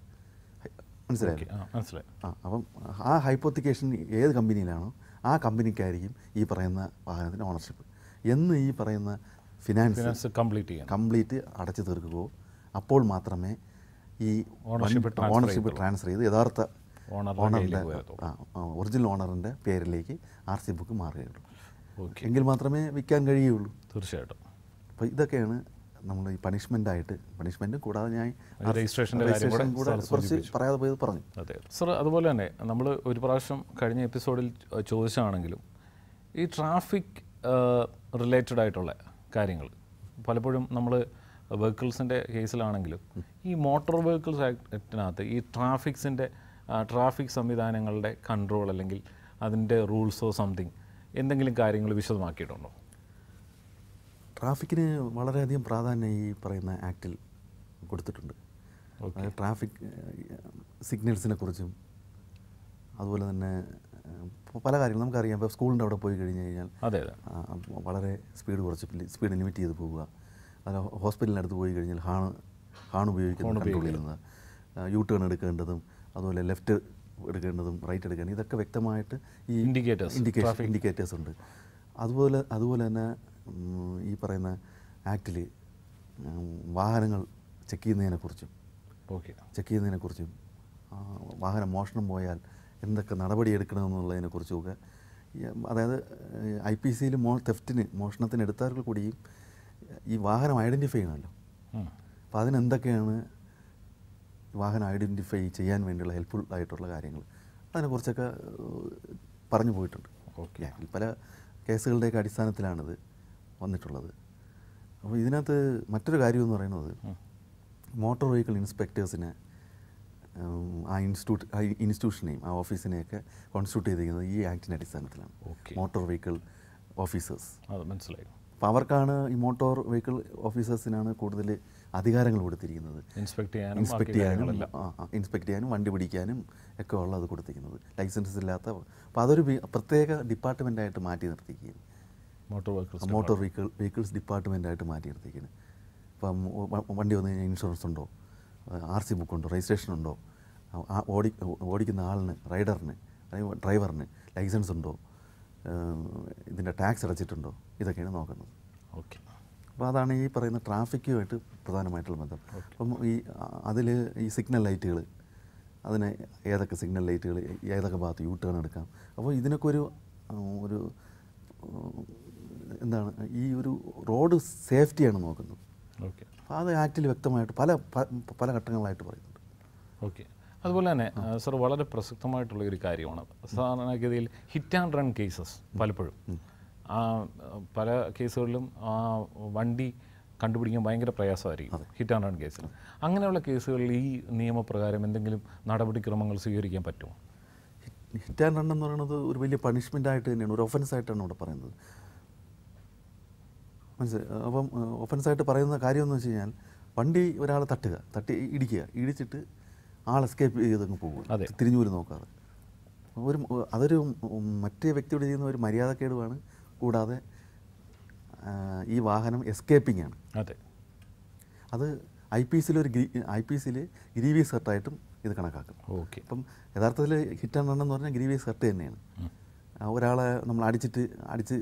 മനസ്സിലായി? മനസ്സിലായോ. ആ അപ്പം ആ ഹൈപ്പോത്തിക്കേഷൻ ഏത് കമ്പനിയിലാണോ ആ കമ്പനിക്കായിരിക്കും ഈ പറയുന്ന വാഹനത്തിന്റെ ഓണർഷിപ്പ്. എന്ന് ഈ പറയുന്ന ഫിനാൻസ് കംപ്ലീറ്റ് കംപ്ലീറ്റ് അടച്ചു തീർക്കുകയോ അപ്പോൾ മാത്രമേ ഈ ഓണർഷിപ്പ് ട്രാൻസ്ഫർ ചെയ്ത്. യഥാർത്ഥ ഓണർ ഓണറിന്റെ ഒറിജിനൽ ഓണറിന്റെ പേരിലേക്ക് ആർ സി ബുക്ക് മാറുകയുള്ളൂ. എങ്കിൽ മാത്രമേ വിൽക്കാൻ കഴിയുള്ളൂ തീർച്ചയായിട്ടും. അപ്പോൾ ഇതൊക്കെയാണ് നമ്മൾ ഈ പണിഷ്മെന്റ് ആയിട്ട് പണിഷ്മെന്റും കൂടാതെ ഞാൻ രജിസ്ട്രേഷൻ കൂടെ കുറച്ച് പറയാതെ പോയത് പറഞ്ഞു. അതെ സർ അതുപോലെ തന്നെ നമ്മൾ ഒരു പ്രാവശ്യം കഴിഞ്ഞ എപ്പിസോഡിൽ ചോദിച്ചാണെങ്കിലും ഈ ട്രാഫിക് റിലേറ്റഡ് ആയിട്ടുള്ള കാര്യങ്ങൾ പലപ്പോഴും നമ്മൾ വെഹിക്കിൾസിന്റെ കേസിലാണെങ്കിലും ഈ മോട്ടോർ വെഹിക്കിൾസ് ആക്ടിനകത്ത് ഈ ട്രാഫിക്സിന്റെ ട്രാഫിക് സംവിധാനങ്ങളുടെ കൺട്രോൾ അല്ലെങ്കിൽ അതിന്റെ റൂൾസോ സംതിങ് എന്തെങ്കിലും കാര്യങ്ങൾ വിശദമാക്കിയിട്ടുണ്ടോ? ട്രാഫിക്കിന് വളരെയധികം പ്രാധാന്യം ഈ പറയുന്ന ആക്റ്റിൽ കൊടുത്തിട്ടുണ്ട്. ട്രാഫിക് സിഗ്നൽസിനെ കുറിച്ചും അതുപോലെ തന്നെ പല കാര്യങ്ങളും നമുക്കറിയാം. ഇപ്പോൾ സ്കൂളിന്റെ അവിടെ പോയി കഴിഞ്ഞ് കഴിഞ്ഞാൽ അതെ അതെ. വളരെ സ്പീഡ് കുറച്ച് സ്പീഡ് ലിമിറ്റ് ചെയ്ത് പോവുക. അല്ല ഹോസ്പിറ്റലിനടുത്ത് പോയി കഴിഞ്ഞാൽ ഹാണ് ഹാൺ ഉപയോഗിക്കുന്നത്. കൺട്രോൾ ചെയ്യുന്നത്. യു ടേൺ എടുക്കേണ്ടതും അതുപോലെ ലെഫ്റ്റ് എടുക്കേണ്ടതും റൈറ്റ് എടുക്കേണ്ടതും ഇതൊക്കെ വ്യക്തമായിട്ട് ഈ ഇൻഡിക്കേറ്റേഴ്സ് ഇൻഡിക്കേഷൻ ഇൻഡിക്കേറ്റേഴ്സ് ഉണ്ട്. അതുപോലെ അതുപോലെ തന്നെ ഈ പറയുന്ന ആക്റ്റിൽ വാഹനങ്ങൾ ചെക്ക് ചെയ്യുന്നതിനെക്കുറിച്ചും ഓക്കെ ചെക്ക് ചെയ്യുന്നതിനെക്കുറിച്ചും വാഹനം മോഷണം പോയാൽ എന്തൊക്കെ നടപടി എടുക്കണമെന്നുള്ളതിനെക്കുറിച്ചുമൊക്കെ അതായത് ഐ പി സിയിൽ മോ തെഫ്റ്റിന് മോഷണത്തിന് എടുത്തവർക്ക് കൂടിയും ഈ വാഹനം ഐഡന്റിഫൈ ചെയ്യണമല്ലോ. അപ്പോൾ അതിനെന്തൊക്കെയാണ് വാഹനം ഐഡന്റിഫൈ ചെയ്യാൻ വേണ്ടിയുള്ള ഹെൽപ്ഫുൾ ആയിട്ടുള്ള കാര്യങ്ങൾ? അതിനെക്കുറിച്ചൊക്കെ പറഞ്ഞു പോയിട്ടുണ്ട്. ഓക്കെ. പല കേസുകളുടെയൊക്കെ അടിസ്ഥാനത്തിലാണിത് വന്നിട്ടുള്ളത്. അപ്പോൾ ഇതിനകത്ത് മറ്റൊരു കാര്യം എന്ന് പറയുന്നത് മോട്ടോർ വെഹിക്കിൾ ഇൻസ്പെക്ടേഴ്സിനെ ആ ഇൻസ്റ്റിറ്റ്യൂട്ട് ആ ഇൻസ്റ്റിറ്റ്യൂഷനെയും ആ ഓഫീസിനെയൊക്കെ കോൺസ്റ്റിറ്റ്യൂട്ട് ചെയ്തിരിക്കുന്നത് ഈ ആക്ടിന്റെ അടിസ്ഥാനത്തിലാണ്. Motor vehicle officers. അത് മനസ്സിലായി. അപ്പോൾ അവർക്കാണ് ഈ മോട്ടോർ വെഹിക്കിൾ ഓഫീസേഴ്സിനാണ് കൂടുതൽ അധികാരങ്ങൾ കൊടുത്തിരിക്കുന്നത്. ഇൻസ്പെക്ട് ചെയ്യാനും ഇൻസ്പെക്ട് ചെയ്യാനും. ഇൻസ്പെക്ട് ചെയ്യാനും വണ്ടി പിടിക്കാനും ഒക്കെ ഉള്ളത് കൊടുത്തിരിക്കുന്നത്. ലൈസൻസ് ഇല്ലാത്ത അപ്പോൾ അതൊരു പ്രത്യേക ഡിപ്പാർട്ട്മെന്റായിട്ട് മാറ്റി നിർത്തിയിരിക്കുകയാണ്. Motor vehicle motor vehicle vehicles ഡിപ്പാർട്ട്മെന്റായിട്ട് മാറ്റി നിർത്തിക്കുന്നത് ഇപ്പം വണ്ടി വന്നു കഴിഞ്ഞാൽ ഇൻഷുറൻസ് ഉണ്ടോ? ആർ സി ബുക്ക് ഉണ്ടോ? രജിസ്ട്രേഷൻ ഉണ്ടോ? ഓടി ഓടിക്കുന്ന ആളിന് റൈഡറിന് അല്ലെങ്കിൽ ഡ്രൈവറിന് ലൈസൻസ് ഉണ്ടോ? ഇതിന്റെ ടാക്സ് അടച്ചിട്ടുണ്ടോ? ഇതൊക്കെയാണ് നോക്കുന്നത്. ഓക്കെ. അപ്പോൾ അതാണ് ഈ പറയുന്ന ട്രാഫിക്കുമായിട്ട് പ്രധാനമായിട്ടുള്ള ബന്ധം. അപ്പം ഈ അതിൽ ഈ സിഗ്നൽ ലൈറ്റുകൾ അതിനെ ഏതൊക്കെ സിഗ്നൽ ലൈറ്റുകൾ ഏതൊക്കെ ഭാഗത്ത് യൂ ടേൺ എടുക്കാം? അപ്പോൾ ഇതിനൊക്കെ ഒരു ഒരു എന്താണ് ഈ ഒരു റോഡ് സേഫ്റ്റിയാണ് നോക്കുന്നത്. ഓക്കെ. അപ്പോൾ അത് ആക്റ്റിൽ വ്യക്തമായിട്ട് പല പല ഘട്ടങ്ങളായിട്ട് പറയുന്നുണ്ട്. ഓക്കെ. അതുപോലെ തന്നെ സർ വളരെ പ്രസക്തമായിട്ടുള്ള ഒരു കാര്യമാണ്. സാധാരണഗതിയിൽ ഹിറ്റ് ആൻഡ് റൺ കേസസ് പലപ്പോഴും. ആ, പല കേസുകളിലും ആ വണ്ടി കണ്ടുപിടിക്കാൻ ഭയങ്കര പ്രയാസമായിരിക്കും ഹിറ്റ് ആൻഡ് റൺ കേസിൽ അങ്ങനെയുള്ള കേസുകളിൽ ഈ നിയമപ്രകാരം എന്തെങ്കിലും നടപടിക്രമങ്ങൾ സ്വീകരിക്കാൻ പറ്റുമോ? ഹിറ്റ് ആൻഡ് റൺ എന്ന് പറയുന്നത് ഒരു വലിയ പണിഷ്മെന്റ് ആയിട്ട് തന്നെയാണ് ഒരു ഒഫൻസ് ആയിട്ടാണ് ഇവിടെ പറയുന്നത്. മനസ്സിലായി? അപ്പം ഒഫൻസ് ആയിട്ട് പറയുന്ന കാര്യം എന്ന് വെച്ച് കഴിഞ്ഞാൽ വണ്ടി ഒരാളെ തട്ടുക തട്ടി ഇടിക്കുക ഇടിച്ചിട്ട് ആൾ എസ്കേപ്പ് ചെയ്തങ്ങ് പോകും. തിരിഞ്ഞു പോലും നോക്കാതെ. ഒരു അതൊരു മറ്റേ വ്യക്തിയോട് ചെയ്യുന്ന ഒരു മര്യാദക്കേടുമാണ് കൂടാതെ ഈ വാഹനം എസ്കേപ്പിംഗ് ആണ്. അതെ. അത് ഐ പി എസിലൊരു ഐ പി എസിൽ ഗ്രീവിയസ് ഹർട്ടായിട്ടും ഇത് കണക്കാക്കും. ഓക്കെ. അപ്പം യഥാർത്ഥത്തിൽ ഹിറ്റ് ആൻഡ് റൺ എന്ന് പറഞ്ഞാൽ ഗ്രീവിയസ് ഹർട്ട് തന്നെയാണ്. ഒരാളെ നമ്മൾ അടിച്ചിട്ട് അടിച്ച്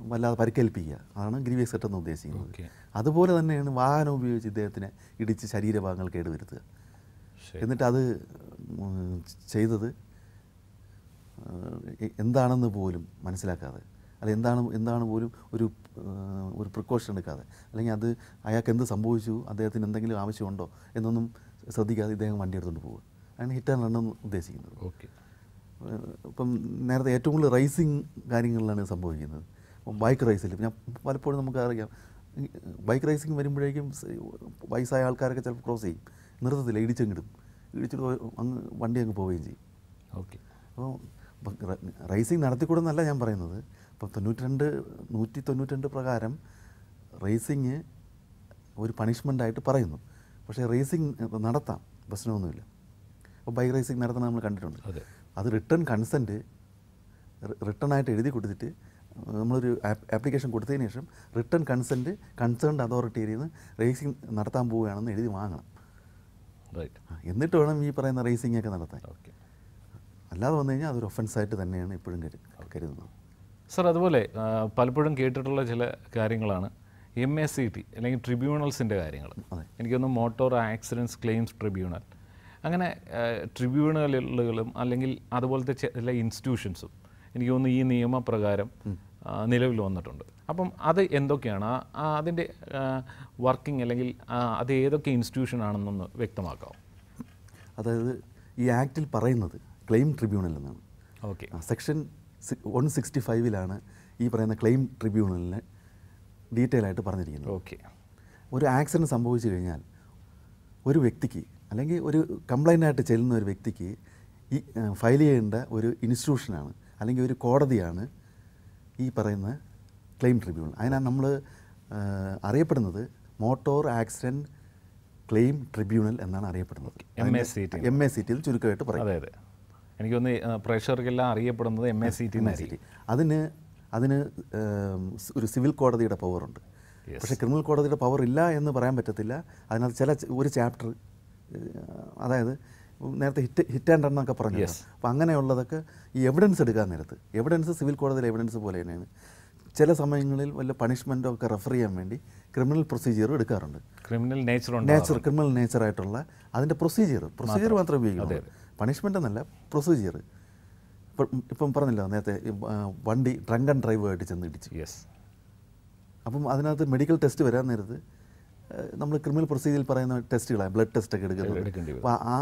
വല്ലാതെ പരിക്കേൽപ്പിക്കുക. അതാണ് ഗ്രീവിയസ് ഹർട്ട് എന്ന് ഉദ്ദേശിക്കുന്നത്. അതുപോലെ തന്നെയാണ് വാഹനം ഉപയോഗിച്ച് ഇദ്ദേഹത്തിനെ ഇടിച്ച് ശരീരഭാഗങ്ങൾ കേടുവരുത്തുക. എന്നിട്ട് അത് ചെയ്തത് എന്താണെന്ന് പോലും മനസ്സിലാക്കാതെ. അല്ല എന്താണ് എന്താണ് പോലും ഒരു ഒരു പ്രിക്കോഷൻ എടുക്കാതെ. അല്ലെങ്കിൽ അത് അയാൾക്ക് എന്ത് സംഭവിച്ചു അദ്ദേഹത്തിന് എന്തെങ്കിലും ആവശ്യമുണ്ടോ എന്നൊന്നും ശ്രദ്ധിക്കാതെ ഇദ്ദേഹം വണ്ടി എടുത്തുകൊണ്ട് പോവുക. അതാണ് ഹിറ്റ് ആൻഡ് റണ്ണെന്ന് ഉദ്ദേശിക്കുന്നത്. ഓക്കെ. ഇപ്പം നേരത്തെ ഏറ്റവും കൂടുതൽ റൈസിങ് കാര്യങ്ങളിലാണ് സംഭവിക്കുന്നത്. ഇപ്പം ബൈക്ക് റേസിൽ ഞാൻ പലപ്പോഴും നമുക്ക് അറിയാം ബൈക്ക് റേസിങ് വരുമ്പോഴേക്കും വയസ്സായ ആൾക്കാരൊക്കെ ചിലപ്പോൾ ക്രോസ് ചെയ്യും. നിർത്തത്തില്ല ഇടിച്ചങ്ങിടും. ഇടിച്ചിട്ട് അങ്ങ് വണ്ടി അങ്ങ് പോവുകയും ചെയ്യും. ഓക്കെ. അപ്പോൾ റേസിംഗ് നടത്തിക്കൂടെന്നല്ല ഞാൻ പറയുന്നത്. ഇപ്പോൾ തൊണ്ണൂറ്റിരണ്ട് നൂറ്റി തൊണ്ണൂറ്റിരണ്ട് പ്രകാരം റേസിങ് ഒരു പണിഷ്മെന്റായിട്ട് പറയുന്നു. പക്ഷേ റേസിംഗ് നടത്താം പ്രശ്നമൊന്നുമില്ല. അപ്പോൾ ബൈക്ക് റേസിംഗ് നടത്തണം നമ്മൾ കണ്ടിട്ടുണ്ട്. അതെ. റിട്ടേൺ കൺസെന്റ് റിട്ടേൺ ആയിട്ട് എഴുതി കൊടുത്തിട്ട് നമ്മളൊരു ആപ്ലിക്കേഷൻ കൊടുത്തതിന് ശേഷം റിട്ടേൺ കൺസെന്റ് കൺസേൺഡ് അതോറിറ്റിയിൽ നിന്ന് റേസിംഗ് നടത്താൻ പോവുകയാണെന്ന് എഴുതി വാങ്ങണം. എന്നിട്ട് വേണം ഈ പറയുന്ന റേസിംഗ് ഒക്കെ നടത്താൻ. ഓക്കെ അല്ലാതെ വന്നു കഴിഞ്ഞാൽ അതൊരു ഒഫൻസായിട്ട് തന്നെയാണ് ഇപ്പോഴും കരു കരുതുന്നത്. സർ അതുപോലെ പലപ്പോഴും കേട്ടിട്ടുള്ള ചില കാര്യങ്ങളാണ് എം എസ് സി ടി അല്ലെങ്കിൽ ട്രിബ്യൂണൽസിന്റെ കാര്യങ്ങൾ. എനിക്കൊന്ന് മോട്ടോർ ആക്സിഡൻസ് ക്ലെയിംസ് ട്രിബ്യൂണൽ അങ്ങനെ ട്രിബ്യൂണലുകളും അല്ലെങ്കിൽ അതുപോലത്തെ ചില ഇൻസ്റ്റിറ്റ്യൂഷൻസും എനിക്ക് തോന്നുന്നു ഈ നിയമപ്രകാരം നിലവിൽ വന്നിട്ടുണ്ട്. അപ്പം അത് എന്തൊക്കെയാണ്? അതിന്റെ വർക്കിംഗ് അല്ലെങ്കിൽ അത് ഏതൊക്കെ ഇൻസ്റ്റിറ്റ്യൂഷൻ ആണെന്നൊന്ന് വ്യക്തമാക്കാം അതായത് ഈ ആക്റ്റിൽ പറയുന്നത് ക്ലെയിം ട്രിബ്യൂണൽ എന്നാണ്. ഓക്കെ. സെക്ഷൻ വൺ സിക്സ്റ്റി ഫൈവിലാണ് ഈ പറയുന്ന ക്ലെയിം ട്രിബ്യൂണലിന് ഡീറ്റെയിൽ ആയിട്ട് പറഞ്ഞിരിക്കുന്നത്. ഓക്കെ. ഒരു ആക്സിഡന്റ് സംഭവിച്ചു കഴിഞ്ഞാൽ ഒരു വ്യക്തിക്ക് അല്ലെങ്കിൽ ഒരു കംപ്ലൈന്റ് ആയിട്ട് ചെല്ലുന്ന ഒരു വ്യക്തിക്ക് ഈ ഫയൽ ചെയ്യേണ്ട ഒരു ഇൻസ്റ്റിറ്റ്യൂഷനാണ് അല്ലെങ്കിൽ ഒരു കോടതിയാണ് ഈ പറയുന്ന ക്ലെയിം ട്രിബ്യൂണൽ. അതിനാണ് നമ്മൾ അറിയപ്പെടുന്നത് മോട്ടോർ ആക്സിഡന്റ് ക്ലെയിം ട്രിബ്യൂണൽ എന്നാണ് അറിയപ്പെടുന്നത്. M A C T M A C T ചുരുക്കമായിട്ട് പറയും. അതെ അതെ. എനിക്കൊന്ന് പ്രേക്ഷകർക്കെല്ലാം അറിയപ്പെടുന്നത് എം എസ് സി ടി എന്നായിരിക്കും അതിന് അതിന് ഒരു സിവിൽ കോടതിയുടെ പവറുണ്ട്. പക്ഷേ ക്രിമിനൽ കോടതിയുടെ പവർ ഇല്ല എന്ന് പറയാൻ പറ്റത്തില്ല. അതിനകത്ത് ചില ഒരു ചാപ്റ്റർ അതായത് നേരത്തെ ഹിറ്റ് ഹിറ്റ് ആൻഡ് എന്നൊക്കെ പറഞ്ഞു അപ്പോൾ അങ്ങനെയുള്ളതൊക്കെ ഈ എവിഡൻസ് എടുക്കാൻ നേരത്ത്. എവിഡൻസ് സിവിൽ കോടതിയിലെ എവിഡൻസ് പോലെ തന്നെയാണ്. ചില സമയങ്ങളിൽ വല്ല പണിഷ്മെന്റോ ഒക്കെ റെഫർ ചെയ്യാൻ വേണ്ടി ക്രിമിനൽ പ്രൊസീജിയറും എടുക്കാറുണ്ട്. Criminal nature nature criminal nature ആയിട്ടുള്ള അതിന്റെ പ്രൊസീജിയർ പ്രൊസീജിയർ മാത്രമേ ഉപയോഗിക്കുള്ളൂ പണിഷ്മെന്റ് എന്നല്ല പ്രൊസീജിയർ ഇപ്പം ഇപ്പം പറഞ്ഞല്ലോ നേരത്തെ വണ്ടി ഡ്രങ്ക് ആൻഡ് ഡ്രൈവ് ആയിട്ട് ചെന്ന് ഇടിച്ചു. യെസ് അപ്പം അതിനകത്ത് മെഡിക്കൽ ടെസ്റ്റ് വരാൻ നേരത്ത് നമ്മൾ ക്രിമിനൽ പ്രൊസീജിയറിൽ പറയുന്ന ടെസ്റ്റുകളാണ് ബ്ലഡ് ടെസ്റ്റ് ഒക്കെ എടുക്കുന്നത് അപ്പോൾ ആ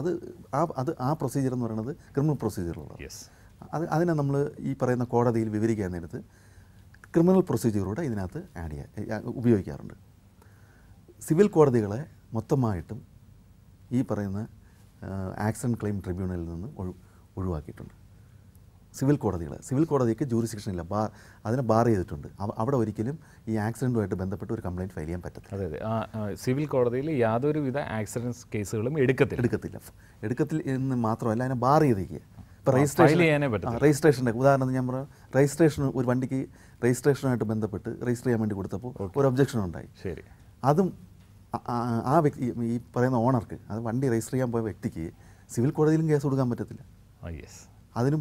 അത് ആ അത് ആ പ്രൊസീജിയർ എന്ന് പറയുന്നത് ക്രിമിനൽ പ്രൊസീജിയറുള്ളത് യെസ് അത് അതിനെ നമ്മൾ ഈ പറയുന്ന കോടതിയിൽ വിവരിക്കാൻ നേരത്ത് ക്രിമിനൽ പ്രൊസീജിയറൂടെ ഇതിനകത്ത് ആഡ് ചെയ്യാൻ ഉപയോഗിക്കാറുണ്ട്. സിവിൽ കോടതികളെ മൊത്തമായിട്ടും ഈ പറയുന്ന ആക്സിഡന്റ് ക്ലെയിം ട്രിബ്യൂണലിൽ നിന്ന് ഒഴി ഒഴിവാക്കിയിട്ടുണ്ട്. സിവിൽ കോടതികൾ സിവിൽ കോടതിക്ക് ജൂറിസ്ഡിക്ഷൻ ഇല്ല. ബാർ അതിനെ ബാർ ചെയ്തിട്ടുണ്ട്. അവിടെ ഒരിക്കലും ഈ ആക്സിഡന്റുമായിട്ട് ബന്ധപ്പെട്ട് ഒരു കംപ്ലയിന്റ് ഫയൽ ചെയ്യാൻ പറ്റത്തില്ല. അതെ അതെ. സിവിൽ കോടതിയിൽ യാതൊരുവിധ ആക്സിഡൻസ് കേസുകളും എടുക്കത്തില്ല. എടുക്കത്തില്ല. എടുക്കത്തിൽ എന്ന് മാത്രമല്ല അതിനെ ബാർ ചെയ്തിരിക്കുക. ഇപ്പോൾ രജിസ്ട്രേഷൻ ചെയ്യാനേ പറ്റും രജിസ്ട്രേഷന്റെ ഉദാഹരണത്തിന് ഞാൻ പറയാം രജിസ്ട്രേഷൻ ഒരു വണ്ടിക്ക് രജിസ്ട്രേഷനുമായിട്ട് ബന്ധപ്പെട്ട് രജിസ്റ്റർ ചെയ്യാൻ വേണ്ടി കൊടുത്തപ്പോൾ ഒരു ഒബ്ജക്ഷൻ ഉണ്ടായി. ശരി. അതും ആ- വ്യക്തി ഈ പറയുന്ന ഓണർക്ക് അത് വണ്ടി രജിസ്റ്റർ ചെയ്യാൻ പോയ വ്യക്തിക്ക് സിവിൽ കോടതിയിലും കേസ് കൊടുക്കാൻ പറ്റത്തില്ല. യെസ് അതിനും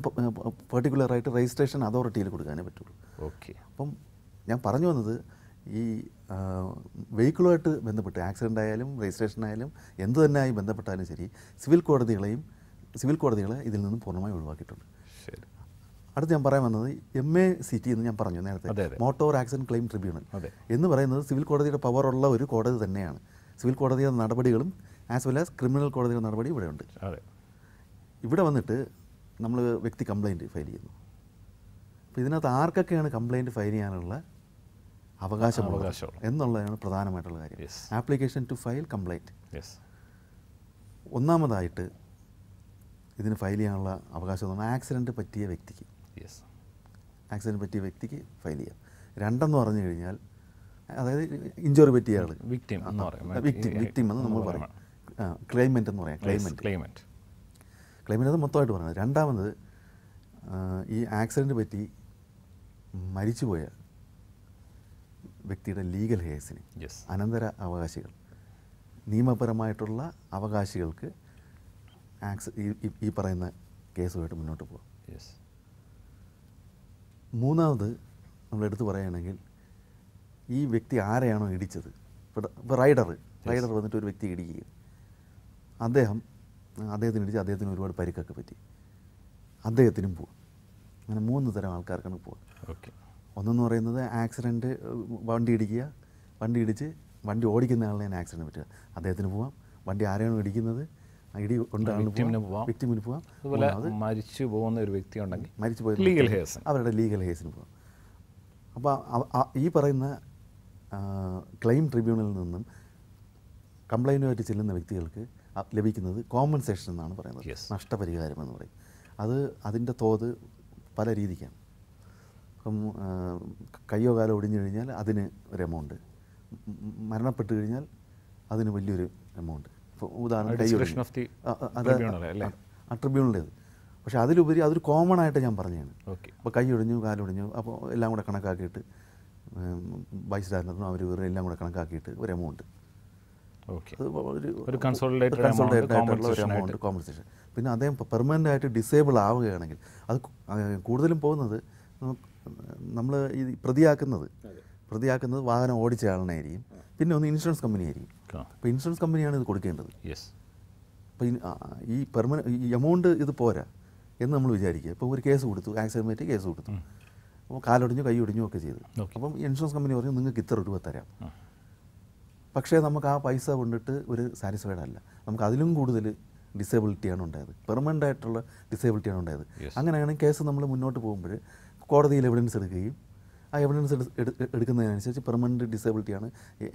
പെർട്ടിക്കുലറായിട്ട് രജിസ്ട്രേഷൻ അതോറിറ്റിയിൽ കൊടുക്കാനേ പറ്റുള്ളൂ. ഓക്കെ. അപ്പം ഞാൻ പറഞ്ഞു വന്നത് ഈ വെഹിക്കിളുമായിട്ട് ബന്ധപ്പെട്ട് ആക്സിഡന്റ് ആയാലും രജിസ്ട്രേഷൻ ആയാലും എന്ത് തന്നെ ആയി ബന്ധപ്പെട്ടാലും ശരി സിവിൽ കോടതികളെയും സിവിൽ കോടതികളെ ഇതിൽ നിന്നും പൂർണമായി ഒഴിവാക്കിയിട്ടുണ്ട്. ശരി. അടുത്ത് ഞാൻ പറയാൻ വന്നത് എം എ സി ടി എന്ന് ഞാൻ പറഞ്ഞു നേരത്തെ. മോട്ടോർ ആക്സിഡന്റ് ക്ലെയിം ട്രിബ്യൂണൽ എന്ന് പറയുന്നത് സിവിൽ കോടതിയുടെ പവർ ഉള്ള ഒരു കോടതി തന്നെയാണ്. സിവിൽ കോടതിയുടെ നടപടികളും ആസ് വെൽ ആസ് ക്രിമിനൽ കോടതിയുടെ നടപടി ഇവിടെയുണ്ട്. ഇവിടെ വന്നിട്ട് നമ്മൾ വ്യക്തി കംപ്ലൈന്റ് ഫയൽ ചെയ്യുന്നു. അപ്പോൾ ഇതിനകത്ത് ആർക്കൊക്കെയാണ് കംപ്ലൈന്റ് ഫയൽ ചെയ്യാനുള്ള അവകാശം. എന്നുള്ളതാണ് പ്രധാനമായിട്ടുള്ള കാര്യം. ആപ്ലിക്കേഷൻ ടു ഫയൽ കംപ്ലൈന്റ് ഒന്നാമതായിട്ട് ഇതിന് ഫയൽ ചെയ്യാനുള്ള അവകാശം എന്ന് പറഞ്ഞാൽ ആക്സിഡന്റ് പറ്റിയ വ്യക്തിക്ക്. ആക്സിഡന്റ് പറ്റിയ വ്യക്തിക്ക് ഫയൽ ചെയ്യാം. രണ്ടെന്ന് പറഞ്ഞു കഴിഞ്ഞാൽ അതായത് ഇഞ്ചുറി പറ്റിയ ആൾ വിക്ടിം വിക്ടിം വിക്ടിം എന്ന് നമ്മൾ പറയും. ക്ലെയിമെന്റ് എന്ന് പറയാം. ക്ലെയിമെന്റ് ക്ലെയിമന്റ് ക്ലെയിമിന് അത് മൊത്തമായിട്ട് പറയുന്നത് രണ്ടാമത് ഈ ആക്സിഡന്റ് പറ്റി മരിച്ചുപോയ വ്യക്തിയുടെ ലീഗൽ ഹെയർസിന് അനന്തര അവകാശികൾ നിയമപരമായിട്ടുള്ള അവകാശികൾക്ക് ആക്സ് ഈ- പറയുന്ന കേസുമായിട്ട് മുന്നോട്ട് പോകും മൂന്നാമത് നമ്മൾ എടുത്തു പറയുകയാണെങ്കിൽ ഈ വ്യക്തി ആരെയാണോ ഇടിച്ചത്? ഇപ്പോൾ ഇപ്പോൾ റൈഡർ റൈഡർ വന്നിട്ട് ഒരു വ്യക്തി ഇടിക്കുകയും അദ്ദേഹം അദ്ദേഹത്തിന് ഇടിച്ച് അദ്ദേഹത്തിന് ഒരുപാട് പരിക്കൊക്കെ പറ്റി. അദ്ദേഹത്തിനും പോവാം. അങ്ങനെ മൂന്ന് തരം ആൾക്കാർക്കാണ് പോവുക ഓക്കെ. ഒന്നെന്ന് പറയുന്നത് ആക്സിഡന്റ് വണ്ടി ഇടിക്കുക. വണ്ടി ഇടിച്ച് വണ്ടി ഓടിക്കുന്ന ആളിനെ ആക്സിഡന്റ് പറ്റുക. അദ്ദേഹത്തിന് പോവാം. വണ്ടി ആരെയാണോ ഇടിക്കുന്നത്? ഇടി കൊണ്ടാണ് പോവാം. വിക്ടിമിന് പോവാം. അതുപോലെ മരിച്ചു പോകുന്ന ഒരു വ്യക്തി ഉണ്ടെങ്കിൽ മരിച്ചു പോയ ലീഗൽ ഹേസ് അവരുടെ ലീഗൽ ഹേസിന് പോകാം അപ്പോൾ ഈ പറയുന്ന ക്ലെയിം ട്രിബ്യൂണലിൽ നിന്നും കംപ്ലൈന്റുമായിട്ട് ചെല്ലുന്ന വ്യക്തികൾക്ക് ലഭിക്കുന്നത് കോമ്പൻസേഷൻ എന്നാണ് പറയുന്നത്. നഷ്ടപരിഹാരം എന്ന് പറയും. അത് അതിന്റെ തോത് പല രീതിക്കാണ്. ഇപ്പം കയ്യോ കാലോ ഒടിഞ്ഞു കഴിഞ്ഞാൽ അതിന് ഒരു എമൗണ്ട് മരണപ്പെട്ട് കഴിഞ്ഞാൽ അതിന് വലിയൊരു എമൗണ്ട് ഇപ്പോൾ ഉദാഹരണം കൈ Discretion ഒടിഞ്ഞു. of the ആ, ആ, അത് ആ ട്രിബ്യൂണലേത് പക്ഷേ അതിലുപരി അതൊരു കോമൺ ആയിട്ട് ഞാൻ പറഞ്ഞതാണ്. ഓക്കെ അപ്പോൾ കൈ ഒടിഞ്ഞു കാലൊടിഞ്ഞു അപ്പോൾ എല്ലാം കൂടെ കണക്കാക്കിയിട്ട് വൈസ് ഡയറക്ടറും അവർ ഇവരും എല്ലാം കൂടെ കണക്കാക്കിയിട്ട് ഒരു എമൗണ്ട് ഒരു ആയിട്ടുള്ള എമൗണ്ട് കോമ്പൻസേഷൻ പിന്നെ അദ്ദേഹം പെർമനന്റ് ആയിട്ട് ഡിസേബിൾ ആവുകയാണെങ്കിൽ അത് കൂടുതലും പോകുന്നത് നമ്മൾ ഈ പ്രതിയാക്കുന്നത്. പ്രതിയാക്കുന്നത് വാഹനം ഓടിച്ച ആളിനായിരിക്കും. പിന്നെ ഒന്ന് ഇൻഷുറൻസ് കമ്പനി ആയിരിക്കും അപ്പോൾ ഇൻഷുറൻസ് കമ്പനിയാണ് ഇത് കൊടുക്കേണ്ടത്. യെസ് അപ്പോൾ ഈ- പെർമനൻ ഈ എമൗണ്ട് ഇത് പോരാ എന്ന് നമ്മൾ വിചാരിക്കുക. ഇപ്പോൾ ഒരു കേസ് കൊടുത്തു ആക്സിഡന്റ് കേസ് കൊടുത്തു. അപ്പോൾ കാലൊടിഞ്ഞു കൈ ഒടിഞ്ഞു ഒക്കെ ചെയ്തു. അപ്പം ഇൻഷുറൻസ് കമ്പനി പറഞ്ഞു നിങ്ങൾക്ക് ഇത്ര രൂപ തരാം. പക്ഷേ നമുക്ക് ആ പൈസ കൊണ്ടിട്ട് ഒരു സാറ്റിസ്ഫൈഡ് അല്ല. നമുക്ക് അതിലും കൂടുതൽ ഡിസേബിലിറ്റിയാണ് ഉണ്ടായത്. പെർമനന്റ് ആയിട്ടുള്ള ഡിസേബിലിറ്റിയാണ് ഉണ്ടായത്. അങ്ങനെയാണെങ്കിൽ കേസ് നമ്മൾ മുന്നോട്ട് പോകുമ്പോൾ കോടതിയിൽ എവിഡൻസ് എടുക്കുകയും ആ എവിഡൻസ് എടുക്കുന്നതിനനുസരിച്ച് പെർമനന്റ് ഡിസേബിലിറ്റിയാണ്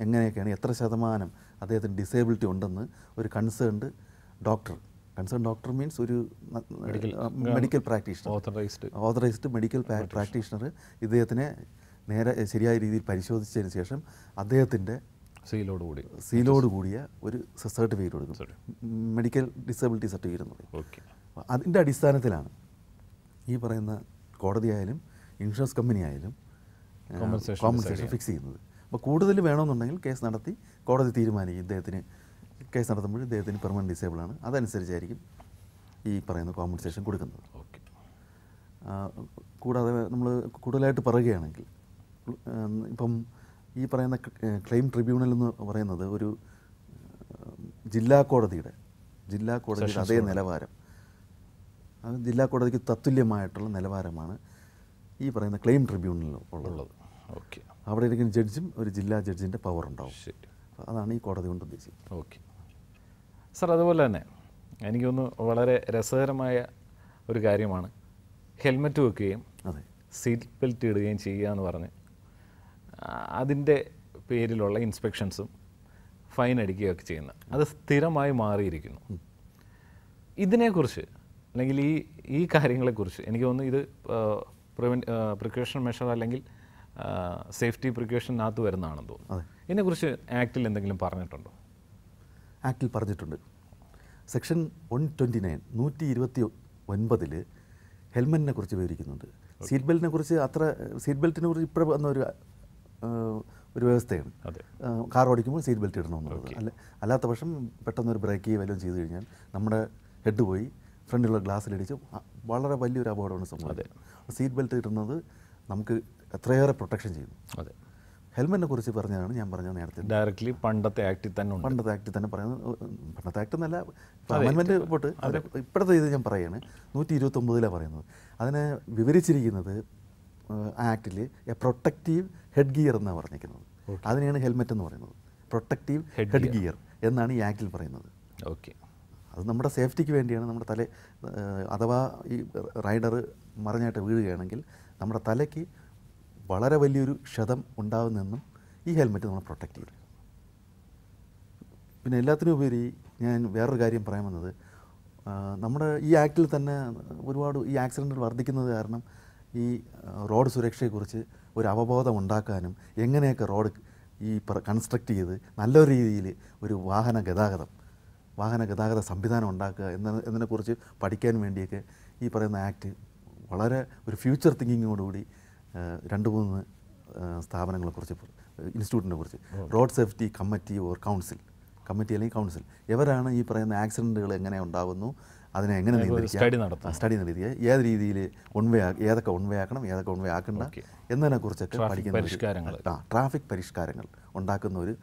എങ്ങനെയൊക്കെയാണ് എത്ര ശതമാനം അദ്ദേഹത്തിന് ഡിസേബിലിറ്റി ഉണ്ടെന്ന് ഒരു concerned doctor concern doctor means ഒരു medical practitioner authorised authorised medical practitioner ഇദ്ദേഹത്തിനെ നേരെ ശരിയായ രീതിയിൽ പരിശോധിച്ചതിന് ശേഷം അദ്ദേഹത്തിന്റെ സീലോട് കൂടി സീലോട് കൂടിയ ഒരു സർട്ടിഫിക്കറ്റ് കൊടുക്കും മെഡിക്കൽ ഡിസബിലിറ്റി സർട്ടിഫിക്കറ്റ് എന്ന് പറയും. ഓക്കെ അതിന്റെ അടിസ്ഥാനത്തിലാണ് ഈ പറയുന്ന കോടതിയായാലും ഇൻഷുറൻസ് കമ്പനി ആയാലും കോമ്പൻസേഷൻ ഫിക്സ് ചെയ്യുന്നത്. അപ്പോൾ കൂടുതൽ വേണമെന്നുണ്ടെങ്കിൽ കേസ് നടത്തി കോടതി തീരുമാനിക്കും. ഇദ്ദേഹത്തിന് കേസ് നടത്തുമ്പോൾ ഇദ്ദേഹത്തിന് പെർമനന്റ് ഡിസേബിൾ ആണ്. അതനുസരിച്ചായിരിക്കും ഈ പറയുന്ന കോമ്പൻസേഷൻ കൊടുക്കുന്നത്. ഓക്കെ കൂടാതെ നമ്മൾ കൂടുതലായിട്ട് പറയുകയാണെങ്കിൽ ഇപ്പം ഈ പറയുന്ന ക്ലെയിം ട്രിബ്യൂണൽ എന്ന് പറയുന്നത് ഒരു ജില്ലാ കോടതിയുടെ ജില്ലാ കോടതിയുടെ അതേ നിലവാരം. അത് ജില്ലാ കോടതിക്ക് തത്തുല്യമായിട്ടുള്ള നിലവാരമാണ് ഈ പറയുന്ന ക്ലെയിം ട്രിബ്യൂണലിൽ ഉള്ളത്. ഓക്കെ. അവിടെ ഇരിക്കുന്ന ജഡ്ജും ഒരു ജില്ലാ ജഡ്ജിന്റെ പവർ ഉണ്ടാവും. ശരി. അതാണ് ഈ കോടതി കൊണ്ട് ഉദ്ദേശിക്കുന്നത്. ഓക്കെ. സാർ അതുപോലെ തന്നെ എനിക്കൊന്ന് വളരെ രസകരമായ ഒരു കാര്യമാണ്. ഹെൽമെറ്റ് വെക്കുകയും അതെ. സീറ്റ് ബെൽറ്റ് ഇടുകയും ചെയ്യുക എന്ന് പറഞ്ഞ് അതിന്റെ പേരിലുള്ള ഇൻസ്പെക്ഷൻസും ഫൈൻ അടിക്കുകയൊക്കെ ചെയ്യുന്നത് അത് സ്ഥിരമായി മാറിയിരിക്കുന്നു. ഇതിനെക്കുറിച്ച് അല്ലെങ്കിൽ ഈ ഈ കാര്യങ്ങളെക്കുറിച്ച് എനിക്ക് തോന്നുന്നു ഇത് പ്രിവെൻ പ്രിക്കോഷൻ മെഷർ അല്ലെങ്കിൽ സേഫ്റ്റി പ്രിക്കോഷനകത്ത് വരുന്നതാണെന്ന് തോന്നുന്നു. ഇതിനെക്കുറിച്ച് ആക്റ്റിൽ എന്തെങ്കിലും പറഞ്ഞിട്ടുണ്ടോ? ആക്ടിൽ പറഞ്ഞിട്ടുണ്ട്. സെക്ഷൻ വൺ ട്വന്റി നയൻ നൂറ്റി ഇരുപത്തി ഒൻപതിൽ ഹെൽമെറ്റിനെ കുറിച്ച് വിവരിക്കുന്നുണ്ട് സീറ്റ് ബെൽറ്റിനെ കുറിച്ച് അത്ര സീറ്റ് ബെൽറ്റിനെ കുറിച്ച് ഇപ്പോഴും വന്ന ഒരു ഒരു വ്യവസ്ഥയാണ്. കാർ ഓടിക്കുമ്പോൾ സീറ്റ് ബെൽറ്റ് ഇടണമെന്നുള്ളത് അല്ല അല്ലാത്ത പക്ഷം പെട്ടെന്ന് ഒരു ബ്രേക്ക് ചെയ്യുക വല്ലതും ചെയ്തു കഴിഞ്ഞാൽ നമ്മുടെ ഹെഡ് പോയി ഫ്രണ്ടിലുള്ള ഗ്ലാസ്സിലിടിച്ച് വളരെ വലിയൊരു അപകടമാണ് സംഭവം സീറ്റ് ബെൽറ്റ് ഇടുന്നത് നമുക്ക് എത്രയേറെ പ്രൊട്ടക്ഷൻ ചെയ്യുന്നു. അതെ. ഹെൽമെറ്റിനെ കുറിച്ച് പറഞ്ഞതാണ് ഞാൻ പറഞ്ഞത് നേരത്തെ. ഡയറക്ട്ലി പണ്ടത്തെ ആക്ടിൽ തന്നെ പണ്ടത്തെ ആക്ടിൽ തന്നെ പറയുന്നത് പണ്ടത്തെ ആക്ട് എന്നല്ല അമെൻമെന്റ് പോട്ട് അതിന് ഇപ്പോഴത്തെ ഇത് ഞാൻ പറയുകയാണ് നൂറ്റി ഇരുപത്തൊമ്പതിലാണ് പറയുന്നത്. അതിനെ വിവരിച്ചിരിക്കുന്നത് ആക്ടിൽ എ പ്രൊട്ടക്റ്റീവ് ഹെഡ് ഗിയർ എന്നാണ് പറഞ്ഞിരിക്കുന്നത്. അതിനെയാണ് ഹെൽമെറ്റ് എന്ന് പറയുന്നത്. Protective head gear. എന്നാണ് ഈ ആക്ടിൽ പറയുന്നത്. ഓക്കെ. അത് നമ്മുടെ സേഫ്റ്റിക്ക് വേണ്ടിയാണ് നമ്മുടെ തല അഥവാ ഈ റൈഡർ മറിഞ്ഞായിട്ട് വീഴുകയാണെങ്കിൽ നമ്മുടെ തലയ്ക്ക് വളരെ വലിയൊരു ക്ഷതം ഉണ്ടാകുന്നെന്നും ഈ ഹെൽമെറ്റ് നമ്മൾ പ്രൊട്ടക്റ്റ് ചെയ്യും. പിന്നെ എല്ലാത്തിനും ഉപരി ഞാൻ വേറൊരു കാര്യം പറയാൻ വന്നത് നമ്മുടെ ഈ ആക്ടിൽ തന്നെ ഒരുപാട് ഈ ആക്സിഡന്റുകൾ വർദ്ധിക്കുന്നത് കാരണം ഈ റോഡ് സുരക്ഷയെക്കുറിച്ച് ഒരു അവബോധം ഉണ്ടാക്കാനും എങ്ങനെയൊക്കെ റോഡ് ഈ കൺസ്ട്രക്റ്റ് ചെയ്ത് നല്ല രീതിയിൽ ഒരു വാഹന ഗതാഗതം വാഹന ഗതാഗത സംവിധാനം ഉണ്ടാക്കുക എന്ന എന്നതിനെക്കുറിച്ച് പഠിക്കാൻ വേണ്ടിയൊക്കെ ഈ പറയുന്ന ആക്ട് വളരെ ഒരു ഫ്യൂച്ചർ തിങ്കിങ്ങോടുകൂടി രണ്ട് മൂന്ന് സ്ഥാപനങ്ങളെ സ്ഥാപനങ്ങളെക്കുറിച്ച് ഇൻസ്റ്റിറ്റ്യൂട്ടിനെ കുറിച്ച് road safety committee or council committee അല്ലെങ്കിൽ കൗൺസിൽ ഇവരാണ് ഈ പറയുന്ന ആക്സിഡന്റുകൾ എങ്ങനെ ഉണ്ടാകുന്നു അതിനെ എങ്ങനെ നിയന്ത്രിക്കാം. സ്റ്റഡി നടത്തിയ ഏത് രീതിയിൽ ഒൺവേ ഏതൊക്കെ ഒൺവേ ആക്കണം ഏതൊക്കെ ഒൺവേ ആക്കണ്ട. എന്നതിനെക്കുറിച്ചൊക്കെ പഠിക്കുന്ന പരിഷ്കാരങ്ങൾ. ആ ട്രാഫിക് പരിഷ്കാരങ്ങൾ ഉണ്ടാക്കുന്ന ഒരു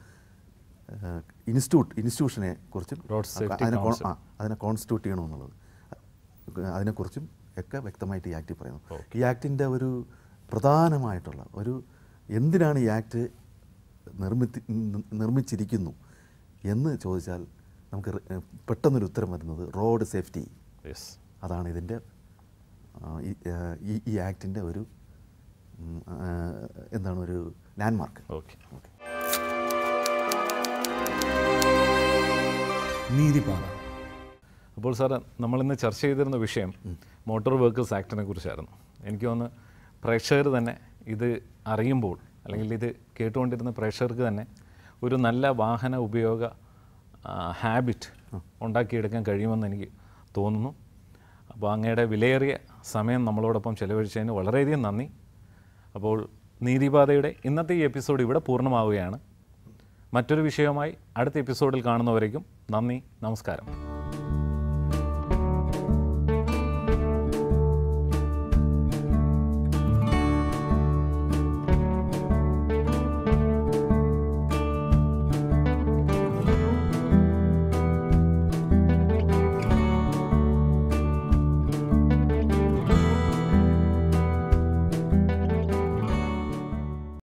ഇൻസ്റ്റിറ്റ്യൂട്ട് ഇൻസ്റ്റിറ്റ്യൂഷനെ കുറിച്ചും അതിനെ. ആ, അതിനെ കോൺസ്റ്റിറ്റ്യൂട്ട് ചെയ്യണമെന്നുള്ളത് അതിനെക്കുറിച്ചും ഒക്കെ വ്യക്തമായിട്ട് ഈ ആക്ട് പറയുന്നു ഈ ആക്ടിന്റെ ഒരു പ്രധാനമായിട്ടുള്ള ഒരു എന്തിനാണ് ഈ ആക്ട് നിർമ്മിത്തി നിർമ്മിച്ചിരിക്കുന്നു എന്ന് ചോദിച്ചാൽ നമുക്ക് പെട്ടെന്നൊരു ഉത്തരം വരുന്നത് റോഡ് സേഫ്റ്റി. യെസ് അതാണ് ഇതിന്റെ ഈ- ആക്ടിന്റെ ഒരു എന്താണ് ഒരു ലാൻഡ്മാർക്ക്. Okay okay നീതിപാത. അപ്പോൾ സാറ് നമ്മളിന്ന് ചർച്ച ചെയ്തിരുന്ന വിഷയം മോട്ടോർ വെഹിക്കിൾസ് ആക്ടിനെ കുറിച്ചായിരുന്നു. എനിക്ക് തോന്നുന്നു പ്രേക്ഷകർ തന്നെ ഇത് അറിയുമ്പോൾ അല്ലെങ്കിൽ ഇത് കേട്ടുകൊണ്ടിരുന്ന പ്രേക്ഷകർക്ക് തന്നെ ഒരു നല്ല വാഹന ഉപയോഗ ഹാബിറ്റ് ഉണ്ടാക്കിയെടുക്കാൻ കഴിയുമെന്ന് എനിക്ക് തോന്നുന്നു. അപ്പോൾ അങ്ങയുടെ വിലയേറിയ സമയം നമ്മളോടൊപ്പം ചെലവഴിച്ചതിന് വളരെയധികം നന്ദി. അപ്പോൾ നീതിപാതയുടെ ഇന്നത്തെ ഈ എപ്പിസോഡ് ഇവിടെ പൂർണമാവുകയാണ്. മറ്റൊരു വിഷയവുമായി അടുത്ത എപ്പിസോഡിൽ കാണുന്നവരേക്കും നന്ദി നമസ്കാരം.